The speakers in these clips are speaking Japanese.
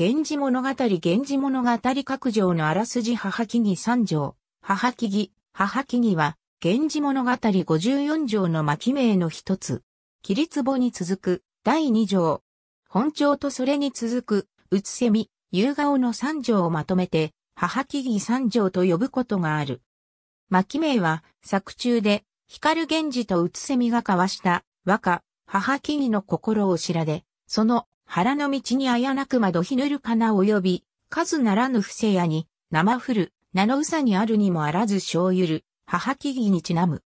源氏物語源氏物語各条のあらすじ母木義三条。母木義、母木義は、源氏物語54条の巻名の一つ。切り壺に続く、第二条。本朝とそれに続く、うつせみ、夕顔の三条をまとめて、母木義三条と呼ぶことがある。巻名は、作中で、光源氏とうつせみが交わした和歌、母木の心を知らで、その腹の道にあやなくまどひぬるかな及び、数ならぬ不正やに、生降る、名のうさにあるにもあらず小ゆる、母木々にちなむ。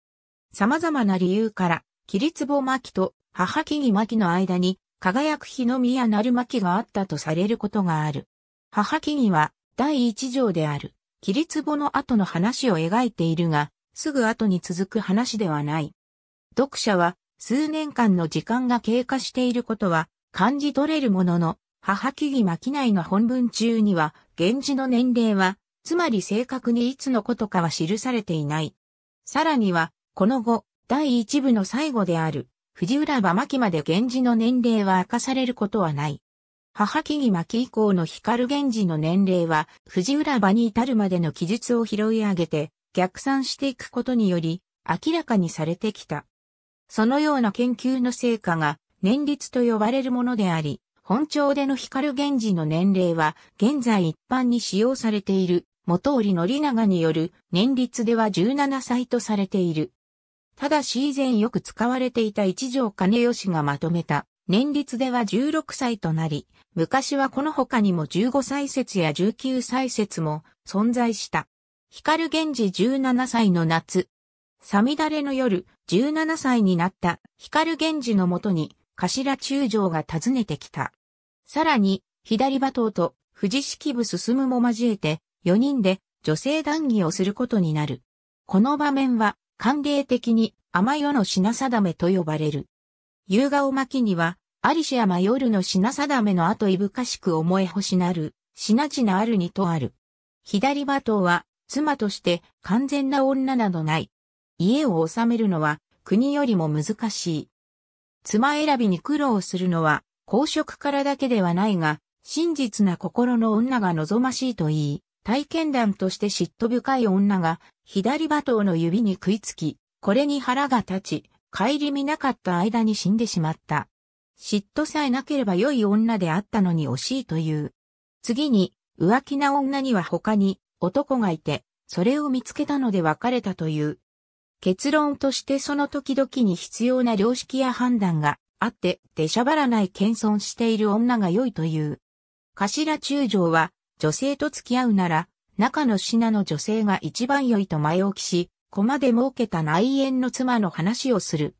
様々な理由から、切り壺巻と母木々巻の間に、輝く日の宮なる巻があったとされることがある。母木々は、第一条である、切り壺の後の話を描いているが、すぐ後に続く話ではない。読者は数年間の時間が経過していることは感じ取れるものの、母木義巻内の本文中には、源氏の年齢は、つまり正確にいつのことかは記されていない。さらには、この後、第一部の最後である、藤浦馬巻まで源氏の年齢は明かされることはない。母木義巻以降の光源氏の年齢は、藤浦馬に至るまでの記述を拾い上げて、逆算していくことにより、明らかにされてきた。そのような研究の成果が、年率と呼ばれるものであり、本朝での光源氏の年齢は、現在一般に使用されている、元織則長による年率では17歳とされている。ただし以前よく使われていた一条金吉がまとめた年率では16歳となり、昔はこの他にも15歳説や19歳説も存在した。光源氏17歳の夏。さみだれの夜、17歳になった光源氏のもとに、頭中将が訪ねてきた。さらに、左馬頭と藤式部進も交えて、4人で女性談義をすることになる。この場面は、歓迎的に甘夜の品定めと呼ばれる。夕顔巻きには、アリシアマ夜の品定めの後いぶかしく思え星なる、品地なあるにとある。左馬頭は、妻として完全な女などない。家を治めるのは国よりも難しい。妻選びに苦労するのは公職からだけではないが、真実な心の女が望ましいと言い、体験談として嫉妬深い女が左馬頭の指に食いつき、これに腹が立ち、帰り見なかった間に死んでしまった。嫉妬さえなければ良い女であったのに惜しいという。次に、浮気な女には他に男がいて、それを見つけたので別れたという。結論としてその時々に必要な良識や判断があって、出しゃばらない謙遜している女が良いという。頭中将は、女性と付き合うなら、中の品の女性が一番良いと前置きし、駒で設けた内縁の妻の話をする。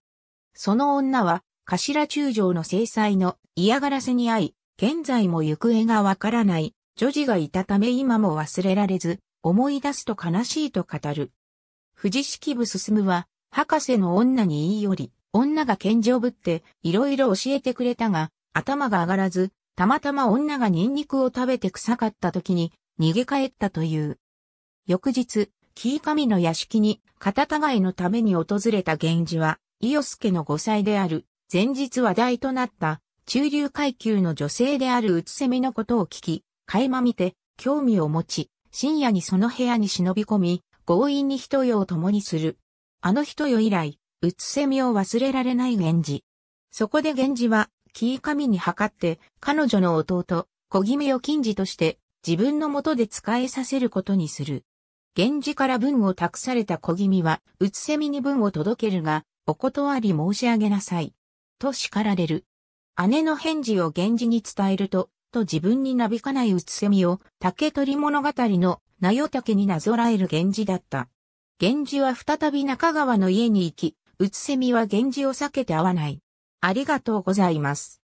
その女は、頭中将の制裁の嫌がらせに遭い、現在も行方がわからない女児がいたため今も忘れられず、思い出すと悲しいと語る。藤式部進は、博士の女に言いより、女が健常ぶっていろいろ教えてくれたが、頭が上がらず、たまたま女がニンニクを食べて臭かった時に逃げ帰ったという。翌日、キー神の屋敷に、肩互いのために訪れた源氏は、伊予助の5歳である、前日話題となった、中流階級の女性であるうつせみのことを聞き、垣間見て、興味を持ち、深夜にその部屋に忍び込み、強引に人夜を共にする。あの人夜以来、うつせみを忘れられない源氏。そこで源氏は、キー神に測って、彼女の弟、小君を金次として、自分のもとで使えさせることにする。源氏から文を託された小君は、うつせみに文を届けるが、お断り申し上げなさい。と叱られる。姉の返事を源氏に伝えると、と自分になびかないうつせみを竹取物語の名代竹になぞらえる源氏だった。源氏は再び中川の家に行き、うつせみは源氏を避けて会わない。ありがとうございます。